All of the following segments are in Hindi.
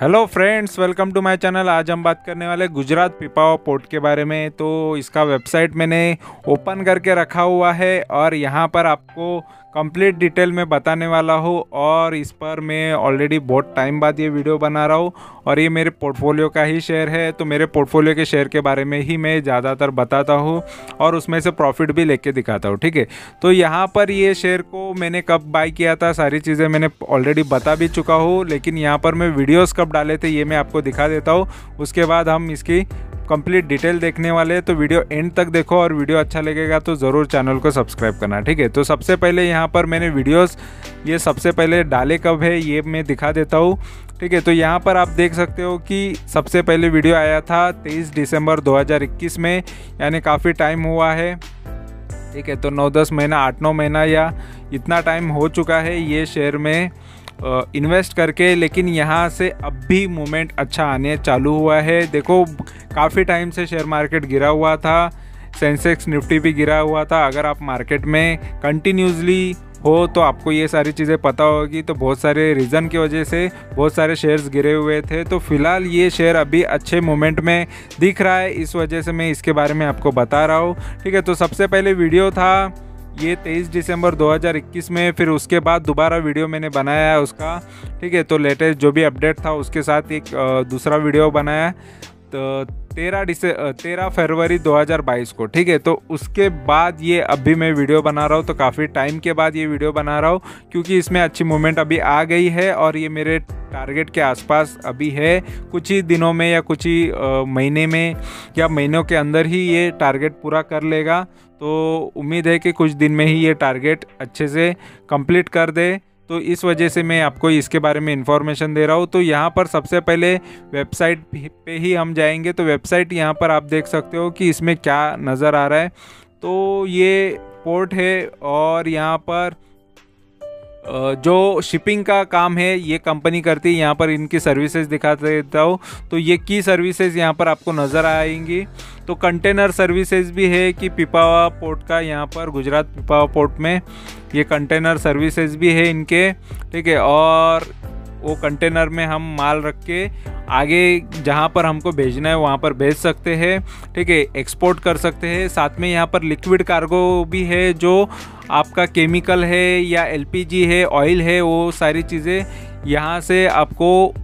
Hello friends welcome to my channel आज हम बात करने वाले गुजरात पिपावा पोर्ट के बारे में। तो इसका वेबसाइट मैंने ओपन करके रखा हुआ है और यहाँ पर आपको कंप्लीट डिटेल में बताने वाला हूँ और इस पर मैं ऑलरेडी बहुत टाइम बाद ये वीडियो बना रहा हूँ और ये मेरे पोर्टफोलियो का ही शेयर है। तो मेरे पोर्टफोलियो के शेयर के बारे में ही मैं ज़्यादातर बताता हूँ और उसमें से प्रॉफिट भी लेके दिखाता हूँ, ठीक है? तो यहाँ पर ये शेयर को मैंने कब बाई किया था, सारी चीज़ें मैंने ऑलरेडी बता भी चुका हूँ, लेकिन यहाँ पर मैं वीडियोज़ कब डाले थे ये मैं आपको दिखा देता हूँ। उसके बाद हम इसकी कंप्लीट डिटेल देखने वाले हैं तो वीडियो एंड तक देखो और वीडियो अच्छा लगेगा तो ज़रूर चैनल को सब्सक्राइब करना, ठीक है? तो सबसे पहले यहाँ पर मैंने वीडियोस ये सबसे पहले डाले कब है, ये मैं दिखा देता हूँ, ठीक है? तो यहाँ पर आप देख सकते हो कि सबसे पहले वीडियो आया था 23 दिसंबर 2021 में, यानी काफ़ी टाइम हुआ है, ठीक है? तो नौ दस महीना, आठ नौ महीना या इतना टाइम हो चुका है ये शेयर में इन्वेस्ट करके, लेकिन यहाँ से अब भी मूवमेंट अच्छा आने चालू हुआ है। देखो, काफ़ी टाइम से शेयर मार्केट गिरा हुआ था सेंसेक्स निफ्टी भी गिरा हुआ था। अगर आप मार्केट में कंटिन्यूसली हो तो आपको ये सारी चीज़ें पता होगी। तो बहुत सारे रीज़न की वजह से बहुत सारे शेयर्स गिरे हुए थे। तो फ़िलहाल ये शेयर अभी अच्छे मोमेंट में दिख रहा है। इस वजह से मैं इसके बारे में आपको बता रहा हूँ। ठीक है तो सबसे पहले वीडियो था ये 23 दिसंबर 2021 में, फिर उसके बाद दोबारा वीडियो मैंने बनाया है उसका, ठीक है? तो लेटेस्ट जो भी अपडेट था, उसके साथ एक दूसरा वीडियो बनाया तो तेरह डिसे तेरह फरवरी 2022 को, ठीक है? तो उसके बाद ये अभी मैं वीडियो बना रहा हूँ तो काफ़ी टाइम के बाद ये वीडियो बना रहा हूँ, क्योंकि इसमें अच्छी मूवमेंट अभी आ गई है और ये मेरे टारगेट के आसपास अभी है। कुछ ही दिनों में या कुछ ही महीने में या महीनों के अंदर ही ये टारगेट पूरा कर लेगा। तो उम्मीद है कि कुछ दिन में ही ये टारगेट अच्छे से कंप्लीट कर दे। तो इस वजह से मैं आपको इसके बारे में इन्फॉर्मेशन दे रहा हूँ। तो यहाँ पर सबसे पहले वेबसाइट पे ही हम जाएँगे। तो वेबसाइट यहाँ पर आप देख सकते हो कि इसमें क्या नज़र आ रहा है। तो ये पोर्ट है और यहाँ पर जो शिपिंग का काम है, ये कंपनी करती है, यहाँ पर इनकी सर्विसेज़ दिखा देता हूँ। तो ये की सर्विसेज़ यहाँ पर आपको नज़र आएँगी। तो कंटेनर सर्विसेज़ भी है कि पिपावा पोर्ट का यहाँ पर, गुजरात पिपावा पोर्ट में ये कंटेनर सर्विसेज़ भी है इनके, ठीक है? और वो कंटेनर में हम माल रख के आगे जहाँ पर हमको भेजना है, वहाँ पर भेज सकते हैं। ठीक है एक्सपोर्ट कर सकते हैं। साथ में यहाँ पर लिक्विड कार्गो भी है, जो आपका केमिकल है या एलपीजी है ऑयल है, वो सारी चीज़ें यहाँ से आपको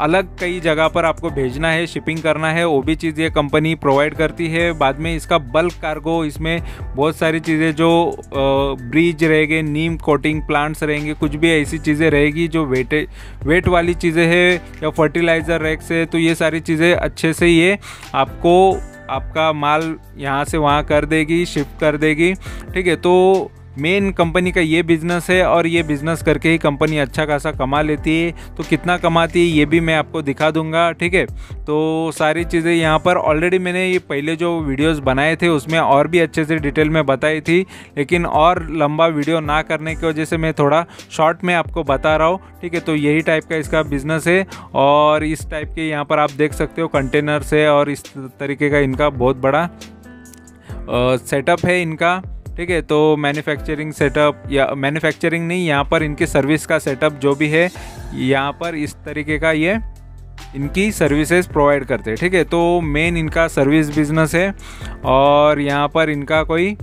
अलग कई जगह पर आपको भेजना है शिपिंग करना है, वो भी चीज़ ये कंपनी प्रोवाइड करती है। बाद में इसका बल्क कार्गो इसमें बहुत सारी चीज़ें जो ब्रिज रहेंगे नीम कोटिंग प्लांट्स रहेंगे, कुछ भी ऐसी चीज़ें रहेगी जो वेटे वेट वाली चीज़ें है या फर्टिलाइज़र रैक्स है तो ये सारी चीज़ें अच्छे से ये आपको, आपका माल यहाँ से वहाँ कर देगी शिफ्ट कर देगी। ठीक है तो मेन कंपनी का ये बिज़नेस है और ये बिज़नेस करके ही कंपनी अच्छा खासा कमा लेती है। तो कितना कमाती है, ये भी मैं आपको दिखा दूँगा, ठीक है? तो सारी चीज़ें यहाँ पर ऑलरेडी मैंने ये पहले जो वीडियोस बनाए थे, उसमें और भी अच्छे से डिटेल में बताई थी, लेकिन और लंबा वीडियो ना करने की वजह से मैं थोड़ा शॉर्ट में आपको बता रहा हूँ, ठीक है? तो यही टाइप का इसका बिज़नेस है और इस टाइप के यहाँ पर आप देख सकते हो कंटेनर्स है और इस तरीके का इनका बहुत बड़ा सेटअप है इनका। ठीक है तो मैन्युफैक्चरिंग सेटअप या मैन्युफैक्चरिंग नहीं, यहाँ पर इनके सर्विस का सेटअप जो भी है, यहाँ पर इस तरीके का ये इनकी सर्विसेज़ प्रोवाइड करते हैं, ठीक है? तो मेन इनका सर्विस बिज़नेस है और यहाँ पर इनका कोई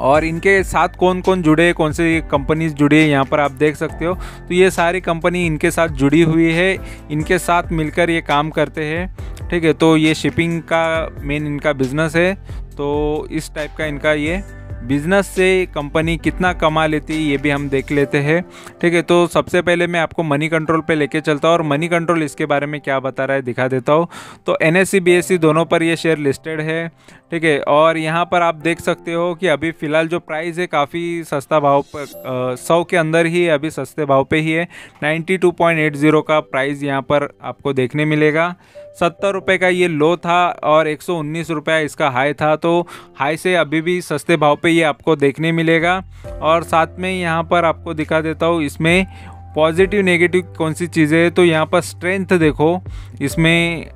और इनके साथ कौन कौन जुड़े, कौन सी कंपनीज़ जुड़ी है यहाँ पर आप देख सकते हो। तो ये सारी कंपनी इनके साथ जुड़ी हुई है, इनके साथ मिलकर ये काम करते हैं, ठीक है? तो ये शिपिंग का मेन इनका बिज़नेस है। तो इस टाइप का इनका ये बिज़नेस से कंपनी कितना कमा लेती है, ये भी हम देख लेते हैं। ठीक है तो सबसे पहले मैं आपको मनी कंट्रोल पे लेके चलता हूँ और मनी कंट्रोल इसके बारे में क्या बता रहा है दिखा देता हूँ। तो एन एस दोनों पर ये शेयर लिस्टेड है। ठीक है, और यहाँ पर आप देख सकते हो कि अभी फ़िलहाल जो प्राइस है काफ़ी सस्ता भाव पर सौ के अंदर ही अभी सस्ते भाव पर ही है। नाइन्टी का प्राइस यहाँ पर आपको देखने मिलेगा। सत्तर रुपये का ये लो था और एक सौ उन्नीस रुपया इसका हाई था तो हाई से अभी भी सस्ते भाव पे ये आपको देखने मिलेगा। और साथ में यहाँ पर आपको दिखा देता हूँ, इसमें पॉजिटिव नेगेटिव कौन सी चीज़ें है तो यहाँ पर स्ट्रेंथ देखो, इसमें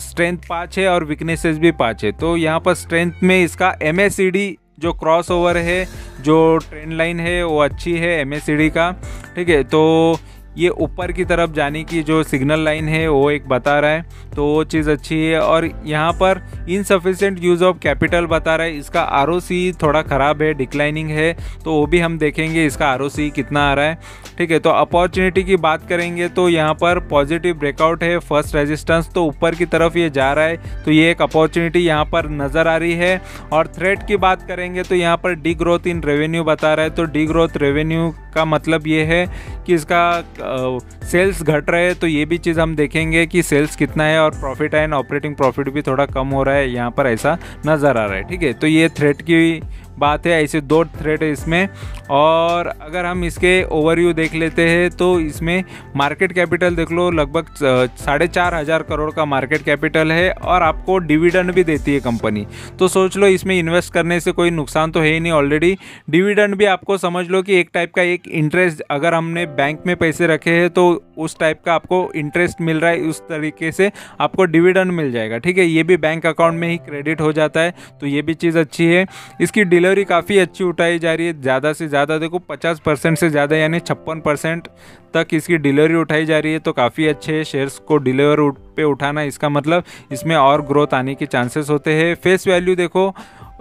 स्ट्रेंथ पाँच है और वीकनेसेस भी पाँच है। तो यहाँ पर स्ट्रेंथ में इसका एम जो क्रॉस ओवर है, जो ट्रेंड लाइन है, वो अच्छी है एम का, ठीक है? तो ये ऊपर की तरफ़ जाने की जो सिग्नल लाइन है, वो एक बता रहा है। तो वो चीज़ अच्छी है और यहाँ पर इनसफिशेंट यूज़ ऑफ़ कैपिटल बता रहा है। इसका आरओसी थोड़ा ख़राब है डिक्लाइनिंग है तो वो भी हम देखेंगे इसका आरओसी कितना आ रहा है। ठीक है तो अपॉर्चुनिटी की बात करेंगे तो यहाँ पर पॉजिटिव ब्रेकआउट है फ़र्स्ट रेजिस्टेंस तो ऊपर की तरफ़ ये जा रहा है। तो ये एक अपॉर्चुनिटी यहाँ पर नज़र आ रही है और थ्रेड की बात करेंगे तो यहाँ पर डी ग्रोथ इन रेवेन्यू बता रहा है। तो डी ग्रोथ रेवेन्यू का मतलब ये है कि इसका सेल्स घट रहे हैं तो ये भी चीज़ हम देखेंगे कि सेल्स कितना है और प्रॉफिट एंड ऑपरेटिंग प्रॉफिट भी थोड़ा कम हो रहा है, यहाँ पर ऐसा नज़र आ रहा है, ठीक है? तो ये थ्रेड की बात है, ऐसे दो थ्रेड है इसमें। और अगर हम इसके ओवरव्यू देख लेते हैं तो इसमें मार्केट कैपिटल देख लो, लगभग साढ़े चार हज़ार करोड़ का मार्केट कैपिटल है और आपको डिविडेंड भी देती है कंपनी तो सोच लो, इसमें इन्वेस्ट करने से कोई नुकसान तो है ही नहीं ऑलरेडी डिविडेंड भी आपको समझ लो कि एक टाइप का एक इंटरेस्ट अगर हमने बैंक में पैसे रखे हैं तो उस टाइप का आपको इंटरेस्ट मिल रहा है, उस तरीके से आपको डिविडेंड मिल जाएगा। ठीक है, ये भी बैंक अकाउंट में ही क्रेडिट हो जाता है तो ये भी चीज़ अच्छी है। इसकी डिले डिलीवरी काफ़ी अच्छी उठाई जा रही है, ज़्यादा से ज़्यादा देखो 50 परसेंट से ज़्यादा यानी छप्पन परसेंट तक इसकी डिलीवरी उठाई जा रही है तो काफ़ी अच्छे शेयर्स को डिलीवर पे उठाना इसका मतलब इसमें और ग्रोथ आने के चांसेस होते हैं। फेस वैल्यू देखो,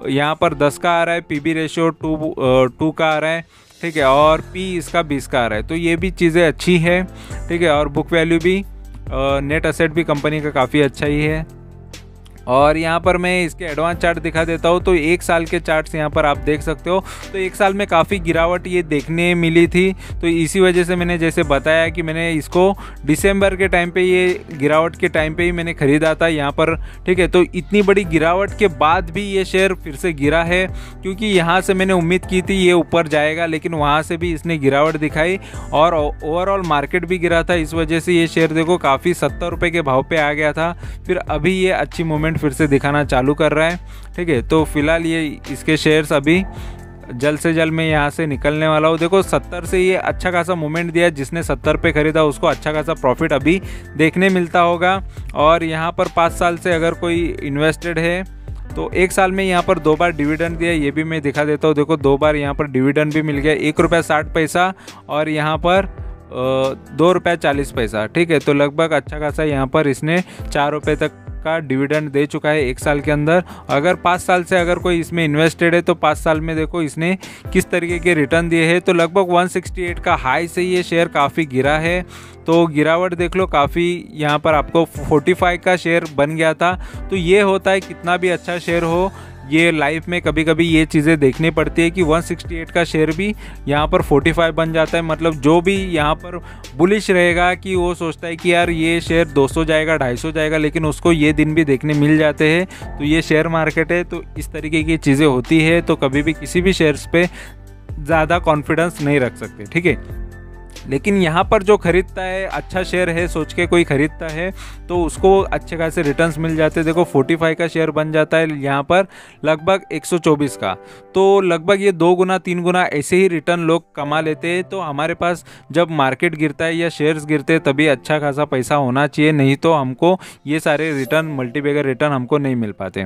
यहाँ पर दस का आ रहा है P B ratio two two का आ रहा है, ठीक है, और पी इसका बीस का आ रहा है तो ये भी चीज़ें अच्छी है, ठीक है, और बुक वैल्यू भी नेट असेट भी कंपनी का काफ़ी अच्छा ही है। और यहाँ पर मैं इसके एडवांस चार्ट दिखा देता हूँ तो एक साल के चार्ट्स यहाँ पर आप देख सकते हो। तो एक साल में काफ़ी गिरावट ये देखने मिली थी। तो इसी वजह से मैंने जैसे बताया कि मैंने इसको दिसंबर के टाइम पे ये गिरावट के टाइम पे ही मैंने ख़रीदा था यहाँ पर, ठीक है? तो इतनी बड़ी गिरावट के बाद भी ये शेयर फिर से गिरा है, क्योंकि यहाँ से मैंने उम्मीद की थी ये ऊपर जाएगा, लेकिन वहाँ से भी इसने गिरावट दिखाई और ओवरऑल मार्केट भी गिरा था। इस वजह से ये शेयर देखो काफ़ी सत्तर रुपये के भाव पर आ गया था। फिर अभी ये अच्छी मूवमेंट फिर से दिखाना चालू कर रहा है, ठीक है? तो फ़िलहाल ये इसके शेयर्स अभी जल्द से जल्द मैं यहाँ से निकलने वाला हूँ। देखो, सत्तर से ये अच्छा खासा मूवमेंट दिया जिसने सत्तर पे खरीदा, उसको अच्छा खासा प्रॉफिट अभी देखने मिलता होगा। और यहाँ पर पाँच साल से अगर कोई इन्वेस्टेड है तो एक साल में यहाँ पर दो बार डिविडेंड दिया ये भी मैं दिखा देता हूँ। देखो, दो बार यहाँ पर डिविडेंड भी मिल गया। एक रुपया साठ पैसा और यहाँ पर दो रुपया चालीस पैसा, ठीक है? तो लगभग अच्छा खासा यहाँ पर इसने चार रुपये तक का डिविडेंड दे चुका है एक साल के अंदर। अगर पाँच साल से अगर कोई इसमें इन्वेस्टेड है तो पाँच साल में देखो इसने किस तरीके के रिटर्न दिए हैं। तो लगभग 168 का हाई से ये शेयर काफ़ी गिरा है। तो गिरावट देख लो, काफ़ी यहाँ पर आपको 45 का शेयर बन गया था। तो ये होता है कितना भी अच्छा शेयर हो ये लाइफ में कभी कभी ये चीज़ें देखनी पड़ती है कि 168 का शेयर भी यहाँ पर 45 बन जाता है। मतलब जो भी यहाँ पर बुलिश रहेगा कि वो सोचता है कि यार ये शेयर 200 जाएगा 250 जाएगा, लेकिन उसको ये दिन भी देखने मिल जाते हैं। तो ये शेयर मार्केट है तो इस तरीके की चीज़ें होती है तो कभी भी किसी भी शेयर्स पर ज़्यादा कॉन्फिडेंस नहीं रख सकते, ठीक है? लेकिन यहाँ पर जो खरीदता है अच्छा शेयर है, सोच के कोई खरीदता है तो उसको अच्छे खासे रिटर्न्स मिल जाते हैं। देखो 45 का शेयर बन जाता है यहाँ पर, लगभग 124 का। तो लगभग ये दो गुना, तीन गुना ऐसे ही रिटर्न लोग कमा लेते हैं। तो हमारे पास जब मार्केट गिरता है या शेयर्स गिरते हैं, तभी अच्छा खासा पैसा होना चाहिए, नहीं तो हमको ये सारे रिटर्न मल्टीबेगर रिटर्न हमको नहीं मिल पाते।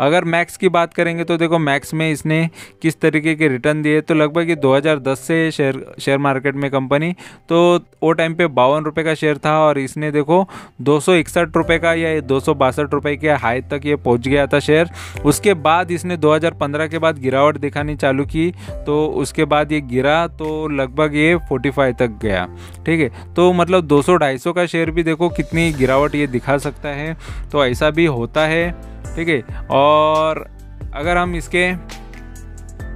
अगर मैक्स की बात करेंगे तो देखो मैक्स में इसने किस तरीके के रिटर्न दिए तो लगभग ये दो हज़ार दस से शेयर शेयर मार्केट में कंपनी तो वो टाइम पे बावन रुपये का शेयर था और इसने देखो दो सौ रुपये का या दो सौ के हाई तक ये पहुँच गया था शेयर उसके बाद इसने 2015 के बाद गिरावट दिखानी चालू की तो उसके बाद ये गिरा तो लगभग ये 45 तक गया, ठीक है? तो मतलब 200-250 का शेयर भी देखो कितनी गिरावट ये दिखा सकता है तो ऐसा भी होता है, ठीक है? और अगर हम इसके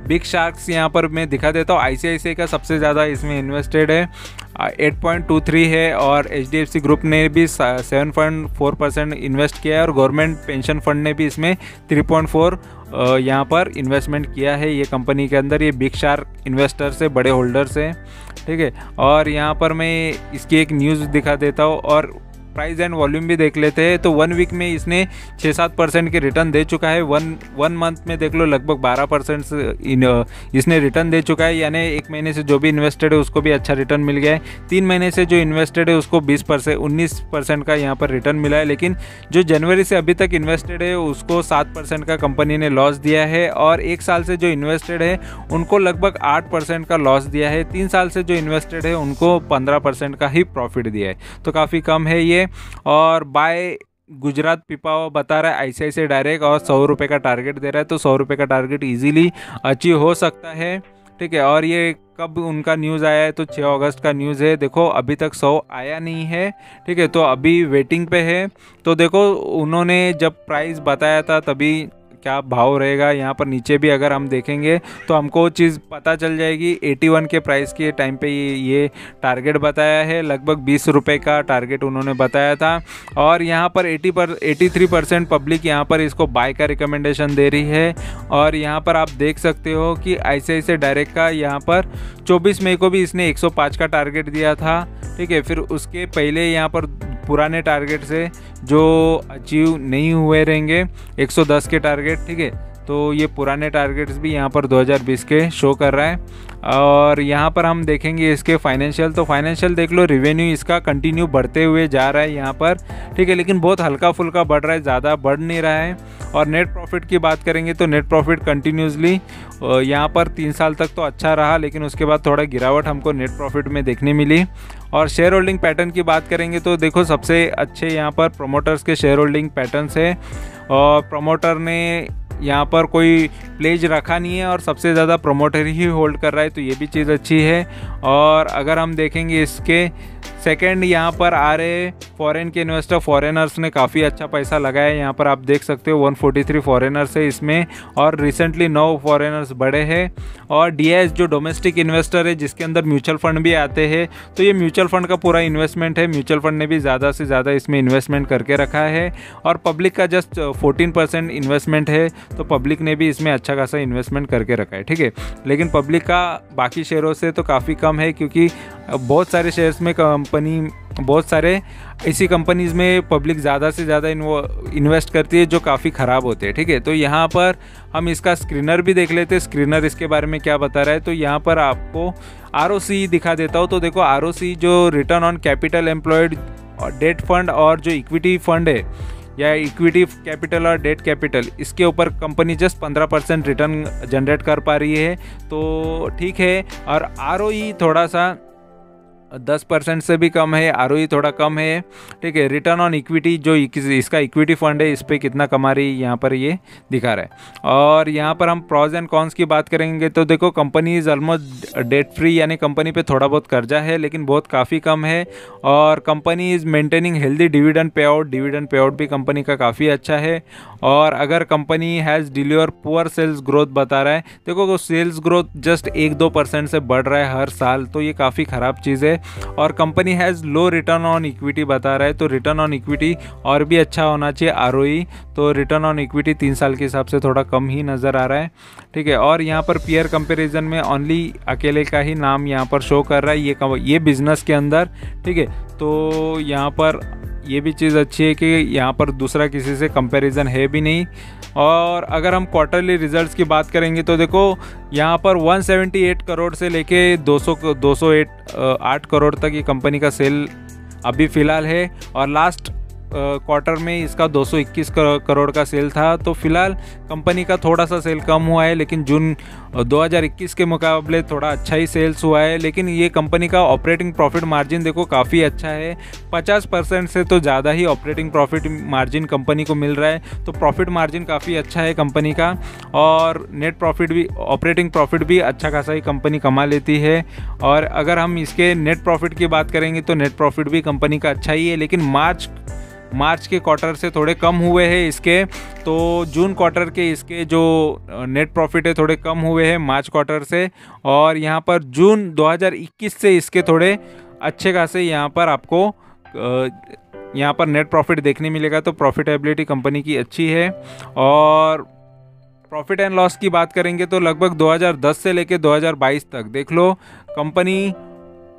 बिग शार्क्स यहाँ पर मैं दिखा देता हूँ। आई का सबसे ज़्यादा इसमें इन्वेस्टेड है। 8.23 है और एचडीएफसी ग्रुप ने भी 7.4 परसेंट इन्वेस्ट किया है और गवर्नमेंट पेंशन फंड ने भी इसमें 3.4 यहाँ पर इन्वेस्टमेंट किया है। ये कंपनी के अंदर ये बिग शार्क इन्वेस्टर से बड़े होल्डर से ठीक है? और यहाँ पर मैं इसकी एक न्यूज़ दिखा देता हूँ और प्राइस एंड वॉल्यूम भी देख लेते हैं तो वन वीक में इसने छः सात परसेंट के रिटर्न दे चुका है। वन वन मंथ में देख लो, लगभग बारह परसेंट इसने रिटर्न दे चुका है। यानी एक महीने से जो भी इन्वेस्टेड है, उसको भी अच्छा रिटर्न मिल गया है। तीन महीने से जो इन्वेस्टेड है, उसको बीस परसेंट उन्नीस परसेंट का यहाँ पर रिटर्न मिला है। लेकिन जो जनवरी से अभी तक इन्वेस्टेड है, उसको सात परसेंट का कंपनी ने लॉस दिया है और एक साल से जो इन्वेस्टेड है, उनको लगभग आठ परसेंट का लॉस दिया है। तीन साल से जो इन्वेस्टेड है, उनको पंद्रह परसेंट का ही प्रॉफिट दिया है। तो काफ़ी कम है ये। और बाय गुजरात पिपावा बता रहा है ऐसे ऐसे डायरेक्ट और सौ रुपये का टारगेट दे रहा है तो सौ रुपये का टारगेट इजीली अचीव हो सकता है। ठीक है, और ये कब उनका न्यूज़ आया है तो 6 अगस्त का न्यूज़ है। देखो, अभी तक सौ आया नहीं है, ठीक है तो अभी वेटिंग पे है। तो देखो, उन्होंने जब प्राइस बताया था, तभी क्या भाव रहेगा? यहाँ पर नीचे भी अगर हम देखेंगे तो हमको चीज़ पता चल जाएगी। 81 के प्राइस के टाइम पे ये टारगेट बताया है। लगभग बीस रुपये का टारगेट उन्होंने बताया था। और यहाँ पर 80 पर 83 परसेंट पब्लिक यहाँ पर इसको बाय का रिकमेंडेशन दे रही है। और यहाँ पर आप देख सकते हो कि ऐसे ऐसे डायरेक्ट का यहाँ पर 24 मई को भी इसने 105 का टारगेट दिया था। ठीक है, फिर उसके पहले यहाँ पर पुराने टारगेट से जो अचीव नहीं हुए रहेंगे 110 के टारगेट ठीक है? तो ये पुराने टारगेट्स भी यहाँ पर 2020 के शो कर रहा है। और यहाँ पर हम देखेंगे इसके फाइनेंशियल तो फाइनेंशियल देख लो रिवेन्यू इसका कंटिन्यू बढ़ते हुए जा रहा है यहाँ पर। ठीक है, लेकिन बहुत हल्का फुल्का बढ़ रहा है, ज़्यादा बढ़ नहीं रहा है। और नेट प्रॉफिट की बात करेंगे तो नेट प्रॉफिट कंटिन्यूसली यहाँ पर तीन साल तक तो अच्छा रहा, लेकिन उसके बाद थोड़ा गिरावट हमको नेट प्रॉफिट में देखने मिली। और शेयर होल्डिंग पैटर्न की बात करेंगे तो देखो, सबसे अच्छे यहाँ पर प्रोमोटर्स के शेयर होल्डिंग पैटर्न्स है। और प्रोमोटर ने यहाँ पर कोई प्लेज रखा नहीं है और सबसे ज़्यादा प्रमोटर ही होल्ड कर रहा है तो ये भी चीज़ अच्छी है। और अगर हम देखेंगे इसके सेकेंड यहाँ पर आ रहे फॉरेन के इन्वेस्टर फॉरेनर्स ने काफ़ी अच्छा पैसा लगाया है। यहाँ पर आप देख सकते हो 143 फॉरेनर्स है इसमें। और रिसेंटली नौ फॉरेनर्स बड़े हैं। और डी जो डोमेस्टिक इन्वेस्टर है, जिसके अंदर म्यूचुअल फंड भी आते हैं तो ये म्यूचुअल फंड का पूरा इन्वेस्टमेंट है। म्यूचुअल फंड ने भी ज़्यादा से ज़्यादा इसमें इन्वेस्टमेंट करके रखा है। और पब्लिक का जस्ट फोर्टीन इन्वेस्टमेंट है तो पब्लिक ने भी इसमें अच्छा खासा इन्वेस्टमेंट करके रखा है, ठीक है? लेकिन पब्लिक का बाकी शेयरों से तो काफ़ी कम है, क्योंकि बहुत सारे शेयर्स में कंपनी बहुत सारे ऐसी कंपनीज़ में पब्लिक ज़्यादा से ज़्यादा इन्वेस्ट करती है जो काफ़ी ख़राब होते हैं, ठीक है? तो यहाँ पर हम इसका स्क्रीनर भी देख लेते हैं। स्क्रीनर इसके बारे में क्या बता रहा है? तो यहाँ पर आपको आरओसी दिखा देता हूँ। तो देखो आरओसी जो return on capital employed debt fund और जो इक्विटी फंड है, या इक्विटी कैपिटल और डेट कैपिटल इसके ऊपर कंपनी जस्ट पंद्रह परसेंट रिटर्न जनरेट कर पा रही है। तो ठीक है, और आर थोड़ा सा दस परसेंट से भी कम है आर थोड़ा कम है। ठीक है रिटर्न ऑन इक्विटी जो इसका इक्विटी फंड है, इस पर कितना कमा रही है, यहाँ पर ये दिखा रहा है। और यहाँ पर हम प्रॉज एंड कॉन्स की बात करेंगे तो देखो company is almost debt free यानी कंपनी पे थोड़ा बहुत कर्जा है, लेकिन बहुत काफ़ी कम है। और company is maintaining healthy dividend pay out dividend pay out भी कंपनी का काफ़ी अच्छा है। और अगर company has deliver poor sales growth बता रहा है, देखो सेल्स ग्रोथ जस्ट एक दो परसेंट से बढ़ रहा है हर साल तो ये काफ़ी ख़राब चीज़ है। और company has low return on equity बता रहा है तो रिटर्न ऑन इक्विटी और भी अच्छा होना चाहिए आरओई तो रिटर्न ऑन इक्विटी तीन साल के हिसाब से थोड़ा कम ही नज़र आ रहा है, ठीक है? और यहाँ पर पियर कंपेरिजन में ओनली अकेले का ही नाम यहाँ पर शो कर रहा है, ये ये बिज़नेस के अंदर, ठीक है? तो यहाँ पर ये भी चीज़ अच्छी है कि यहाँ पर दूसरा किसी से कंपैरिजन है भी नहीं और अगर हम क्वार्टरली रिजल्ट्स की बात करेंगे तो देखो, यहाँ पर 178 करोड़ से लेके 200 208 आठ करोड़ तक ये कंपनी का सेल अभी फ़िलहाल है। और लास्ट क्वार्टर में इसका 221 करोड़ का सेल था। तो फ़िलहाल कंपनी का थोड़ा सा सेल कम हुआ है, लेकिन जून 2021 के मुकाबले थोड़ा अच्छा ही सेल्स हुआ है। लेकिन ये कंपनी का ऑपरेटिंग प्रॉफिट मार्जिन देखो काफ़ी अच्छा है। 50 परसेंट से तो ज़्यादा ही ऑपरेटिंग प्रॉफिट मार्जिन कंपनी को मिल रहा है। तो प्रॉफिट मार्जिन काफ़ी अच्छा है कंपनी का, और नेट प्रॉफिट भी ऑपरेटिंग प्रॉफिट भी अच्छा खासा ही कंपनी कमा लेती है। और अगर हम इसके नेट प्रॉफिट की बात करेंगे तो नेट प्रॉफिट भी कंपनी का अच्छा ही है। लेकिन मार्च मार्च के क्वार्टर से थोड़े कम हुए हैं इसके तो जून क्वार्टर के इसके जो नेट प्रॉफिट है थोड़े कम हुए हैं मार्च क्वार्टर से, और यहाँ पर जून 2021 से इसके थोड़े अच्छे खासे यहाँ पर आपको यहाँ पर नेट प्रॉफिट देखने मिलेगा तो प्रॉफिटेबिलिटी कंपनी की अच्छी है, और प्रॉफिट एंड लॉस की बात करेंगे तो लगभग 2010 से लेकर 2022 तक, देख लो कंपनी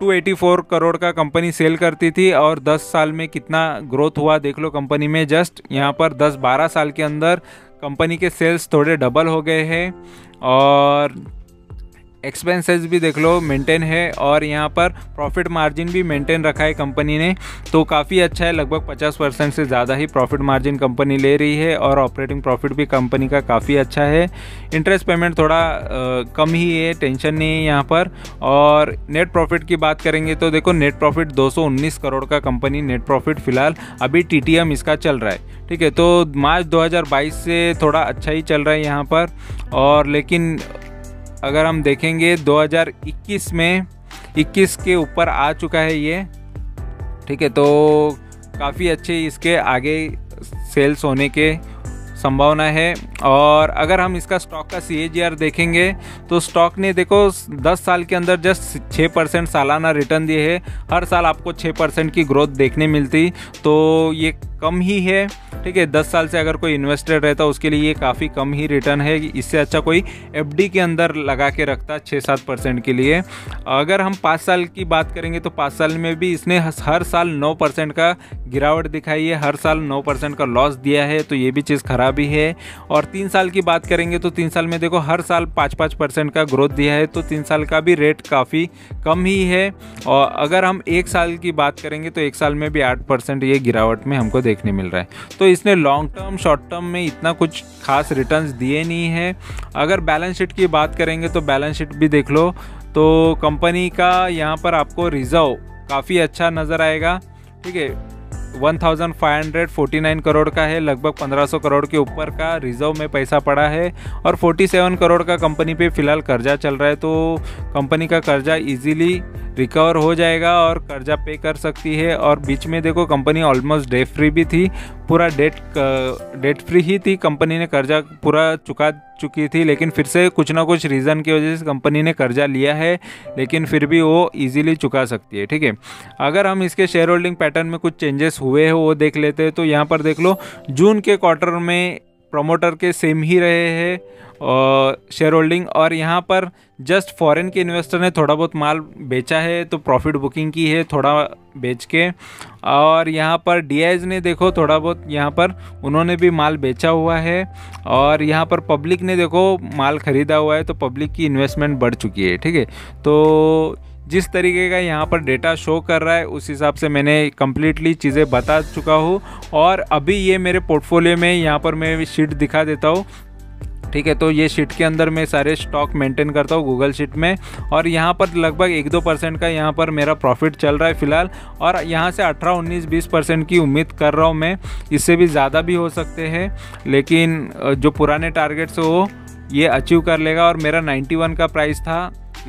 284 करोड़ का कंपनी सेल करती थी और 10 साल में कितना ग्रोथ हुआ देख लो कंपनी में। जस्ट यहाँ पर 10-12 साल के अंदर कंपनी के सेल्स थोड़े डबल हो गए हैं और एक्सपेंसेस भी देख लो मेंटेन है और यहाँ पर प्रॉफिट मार्जिन भी मेंटेन रखा है कंपनी ने। तो काफ़ी अच्छा है लगभग 50 परसेंट से ज़्यादा ही प्रॉफिट मार्जिन कंपनी ले रही है और ऑपरेटिंग प्रॉफिट भी कंपनी का काफ़ी अच्छा है। इंटरेस्ट पेमेंट थोड़ा आ, कम ही है टेंशन नहीं है यहाँ पर। और नेट प्रॉफिट की बात करेंगे तो देखो नेट प्रॉफिट दो सौ उन्नीस करोड़ का कंपनी नेट प्रॉफिट फ़िलहाल अभी टीटीएम इसका चल रहा है। ठीक है तो मार्च 2022 से थोड़ा अच्छा ही चल रहा है यहाँ पर। और लेकिन अगर हम देखेंगे 2021 में 21 के ऊपर आ चुका है ये। ठीक है तो काफ़ी अच्छे इसके आगे सेल्स होने के संभावना है। और अगर हम इसका स्टॉक का सीएजीआर देखेंगे तो स्टॉक ने देखो 10 साल के अंदर जस्ट 6 परसेंट सालाना रिटर्न दिए है। हर साल आपको 6 परसेंट की ग्रोथ देखने मिलती। तो ये कम ही है, ठीक है? दस साल से अगर कोई इन्वेस्टर रहता, उसके लिए ये काफ़ी कम ही रिटर्न है। इससे अच्छा कोई एफडी के अंदर लगा के रखता छः सात परसेंट के लिए। अगर हम पाँच साल की बात करेंगे तो पाँच साल में भी इसने हर साल नौ परसेंट का गिरावट दिखाई है। हर साल नौ परसेंट का लॉस दिया है। तो ये भी चीज़ खराब ही है। और तीन साल की बात करेंगे तो तीन साल में देखो, हर साल पाँच पाँच परसेंट का ग्रोथ दिया है तो तीन साल का भी रेट काफ़ी कम ही है। और अगर हम एक साल की बात करेंगे तो एक साल में भी आठ परसेंट ये गिरावट में हमको देखने मिल रहा है। तो इसने लॉन्ग टर्म शॉर्ट टर्म में इतना कुछ खास रिटर्न्स दिए नहीं है। अगर बैलेंस शीट की बात करेंगे तो बैलेंस शीट भी देख लो तो कंपनी का यहाँ पर आपको रिज़र्व काफ़ी अच्छा नज़र आएगा। ठीक है 1549 करोड़ का है, लगभग 1500 करोड़ के ऊपर का रिज़र्व में पैसा पड़ा है और 47 करोड़ का कंपनी पे फ़िलहाल कर्जा चल रहा है तो कंपनी का कर्जा इजीली रिकवर हो जाएगा और कर्जा पे कर सकती है। और बीच में देखो कंपनी ऑलमोस्ट डेफ फ्री भी थी पूरा डेट डेट फ्री ही थी, कंपनी ने कर्जा पूरा चुका चुकी थी, लेकिन फिर से कुछ ना कुछ रीज़न की वजह से कंपनी ने कर्जा लिया है, लेकिन फिर भी वो इजीली चुका सकती है, ठीक है? अगर हम इसके शेयर होल्डिंग पैटर्न में कुछ चेंजेस हुए हैं, वो देख लेते हैं तो यहाँ पर देख लो, जून के क्वार्टर में प्रमोटर के सेम ही रहे हैं शेयर होल्डिंग और यहाँ पर जस्ट फॉरेन के इन्वेस्टर ने थोड़ा बहुत माल बेचा है तो प्रॉफिट बुकिंग की है थोड़ा बेच के, और यहाँ पर डी ने देखो थोड़ा बहुत यहाँ पर उन्होंने भी माल बेचा हुआ है, और यहाँ पर पब्लिक ने देखो माल ख़रीदा हुआ है तो पब्लिक की इन्वेस्टमेंट बढ़ चुकी है, ठीक है? तो जिस तरीके का यहाँ पर डेटा शो कर रहा है, उस हिसाब से मैंने कम्प्लीटली चीज़ें बता चुका हूँ। और अभी ये मेरे पोर्टफोलियो में यहाँ पर मैं शीट दिखा देता हूँ। ठीक है तो ये शीट के अंदर मैं सारे स्टॉक मेंटेन करता हूँ गूगल शीट में। और यहाँ पर लगभग एक दो परसेंट का यहाँ पर मेरा प्रॉफिट चल रहा है फ़िलहाल। और यहाँ से अठारह, उन्नीस, बीस परसेंट की उम्मीद कर रहा हूँ मैं। इससे भी ज़्यादा भी हो सकते हैं, लेकिन जो पुराने टारगेट्स हो ये अचीव कर लेगा। और मेरा 91 का प्राइस था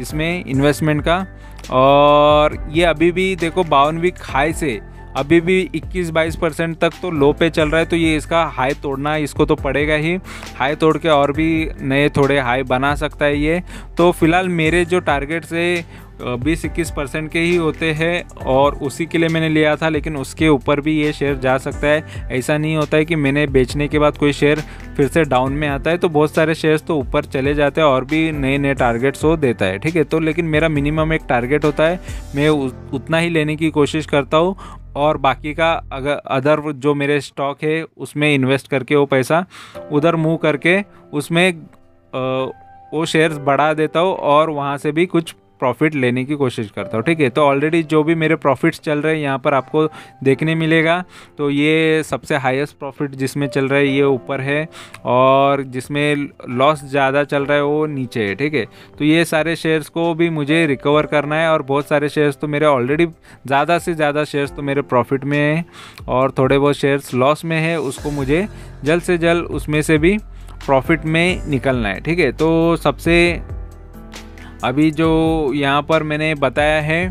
इसमें इन्वेस्टमेंट का। और ये अभी भी देखो बावन वीक हाई से अभी भी 21-22 परसेंट तक तो लो पे चल रहा है तो ये इसका हाई तोड़ना इसको तो पड़ेगा ही। हाई तोड़ के और भी नए थोड़े हाई बना सकता है ये। तो फ़िलहाल मेरे जो टारगेट्स से बीस, इक्कीस परसेंट के ही होते हैं और उसी के लिए मैंने लिया था, लेकिन उसके ऊपर भी ये शेयर जा सकता है। ऐसा नहीं होता है कि मैंने बेचने के बाद कोई शेयर फिर से डाउन में आता है तो बहुत सारे शेयर्स तो ऊपर चले जाते हैं और भी नए नए टारगेट्स वो देता है, ठीक है? तो लेकिन मेरा मिनिमम एक टारगेट होता है, मैं उतना ही लेने की कोशिश करता हूँ और बाकी का अगर अदर जो मेरे स्टॉक है, उसमें इन्वेस्ट करके वो पैसा उधर मूव करके उसमें वो शेयर्स बढ़ा देता हूँ और वहाँ से भी कुछ प्रॉफिट लेने की कोशिश करता हूँ, ठीक है? तो ऑलरेडी जो भी मेरे प्रॉफिट्स चल रहे हैं, यहाँ पर आपको देखने मिलेगा। तो ये सबसे हाईएस्ट प्रॉफिट जिसमें चल रहा है, ये ऊपर है और जिसमें लॉस ज़्यादा चल रहा है, वो नीचे है, ठीक है? तो ये सारे शेयर्स को भी मुझे रिकवर करना है और बहुत सारे शेयर्स तो मेरे ऑलरेडी ज़्यादा से ज़्यादा शेयर्स तो मेरे प्रॉफिट में हैं और थोड़े बहुत शेयर्स लॉस में है, उसको मुझे जल्द से जल्द उसमें से भी प्रॉफिट में निकलना है, ठीक है? तो सबसे अभी जो यहाँ पर मैंने बताया है,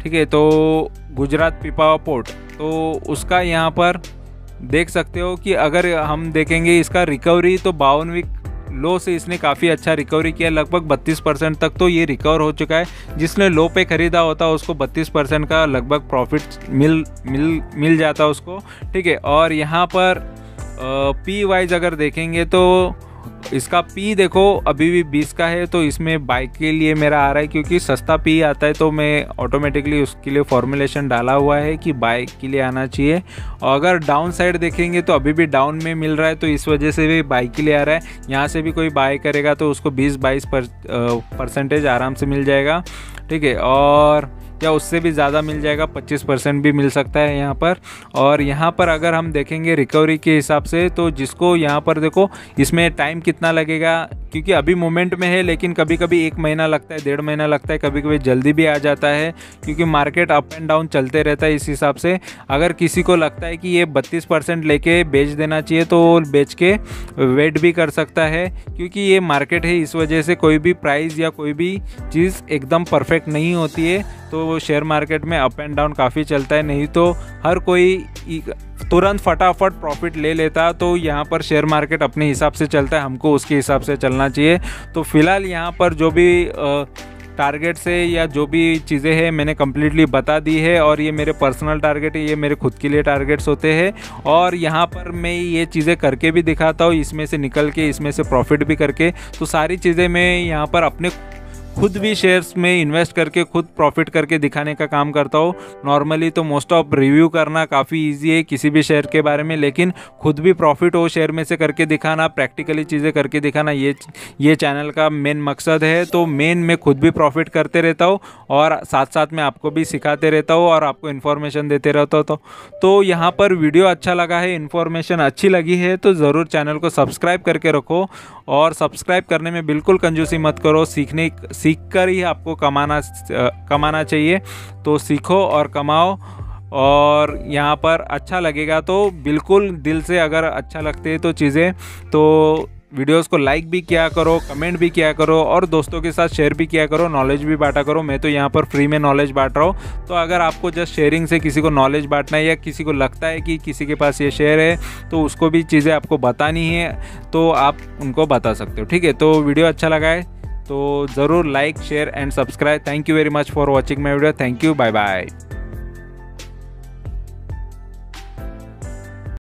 ठीक है तो गुजरात पिपावा पोर्ट तो उसका यहाँ पर देख सकते हो कि अगर हम देखेंगे इसका रिकवरी तो बावन वीक लो से इसने काफ़ी अच्छा रिकवरी किया, लगभग 32 परसेंट तक तो ये रिकवर हो चुका है। जिसने लो पे ख़रीदा होता, उसको 32 परसेंट का लगभग प्रॉफिट मिल मिल मिल जाता उसको, ठीक है। और यहाँ पर पी वाइज अगर देखेंगे तो इसका पी देखो, अभी भी बीस का है तो इसमें बाइक के लिए मेरा आ रहा है, क्योंकि सस्ता पी आता है तो मैं ऑटोमेटिकली उसके लिए फॉर्मुलेशन डाला हुआ है कि बाइक के लिए आना चाहिए। और अगर डाउन साइड देखेंगे तो अभी भी डाउन में मिल रहा है तो इस वजह से भी बाइक के लिए आ रहा है। यहाँ से भी कोई बाय करेगा तो उसको बीस बाईस परसेंटेज आराम से मिल जाएगा। ठीक है, और या उससे भी ज़्यादा मिल जाएगा 25 परसेंट भी मिल सकता है यहाँ पर। और यहाँ पर अगर हम देखेंगे रिकवरी के हिसाब से तो जिसको यहाँ पर देखो, इसमें टाइम कितना लगेगा? क्योंकि अभी मोमेंट में है, लेकिन कभी कभी एक महीना लगता है, डेढ़ महीना लगता है कभी कभी जल्दी भी आ जाता है, क्योंकि मार्केट अप एंड डाउन चलते रहता है इस हिसाब से। अगर किसी को लगता है कि ये बत्तीस परसेंट लेके बेच देना चाहिए तो बेच के वेट भी कर सकता है, क्योंकि ये मार्केट है, इस वजह से कोई भी प्राइस या कोई भी चीज़ एकदम परफेक्ट नहीं होती है तो शेयर मार्केट में अप एंड डाउन काफ़ी चलता है, नहीं तो हर कोई तुरंत फटाफट प्रॉफिट ले लेता तो यहाँ पर शेयर मार्केट अपने हिसाब से चलता है, हमको उसके हिसाब से चलना चाहिए। तो फ़िलहाल यहाँ पर जो भी टारगेट से या जो भी चीज़ें हैं, मैंने कम्प्लीटली बता दी है, और ये मेरे पर्सनल टारगेट है, ये मेरे खुद के लिए टारगेट्स होते हैं। और यहाँ पर मैं ये चीज़ें करके भी दिखाता हूँ, इसमें से निकल के, इसमें से प्रॉफिट भी करके। तो सारी चीज़ें मैं यहाँ पर अपने खुद भी शेयर्स में इन्वेस्ट करके खुद प्रॉफिट करके दिखाने का काम करता हूँ। नॉर्मली तो मोस्ट ऑफ़ रिव्यू करना काफ़ी ईजी है किसी भी शेयर के बारे में लेकिन खुद भी प्रॉफिट हो शेयर में से करके दिखाना प्रैक्टिकली चीज़ें करके दिखाना ये ये चैनल का मेन मकसद है। तो मेन मैं खुद भी प्रॉफिट करते रहता हूँ और साथ साथ में आपको भी सिखाते रहता हूँ और आपको इन्फॉर्मेशन देते रहता हूँ। तो, तो यहाँ पर वीडियो अच्छा लगा है इन्फॉर्मेशन अच्छी लगी है तो ज़रूर चैनल को सब्सक्राइब करके रखो और सब्सक्राइब करने में बिल्कुल कंजूसी मत करो। सीखने सीख कर ही आपको कमाना कमाना चाहिए। तो सीखो और कमाओ और यहाँ पर अच्छा लगेगा तो बिल्कुल दिल से अगर अच्छा लगते हैं तो चीज़ें तो वीडियोस को लाइक भी किया करो, कमेंट भी किया करो और दोस्तों के साथ शेयर भी किया करो, नॉलेज भी बांटा करो। मैं तो यहाँ पर फ्री में नॉलेज बांट रहा हूँ। तो अगर आपको जस्ट शेयरिंग से किसी को नॉलेज बांटना है या किसी को लगता है कि किसी के पास ये शेयर है तो उसको भी चीज़ें आपको बतानी है तो आप उनको बता सकते हो। ठीक है तो वीडियो अच्छा लगा है। तो ज़रूर like share and subscribe thank you very much for watching my video thank you bye bye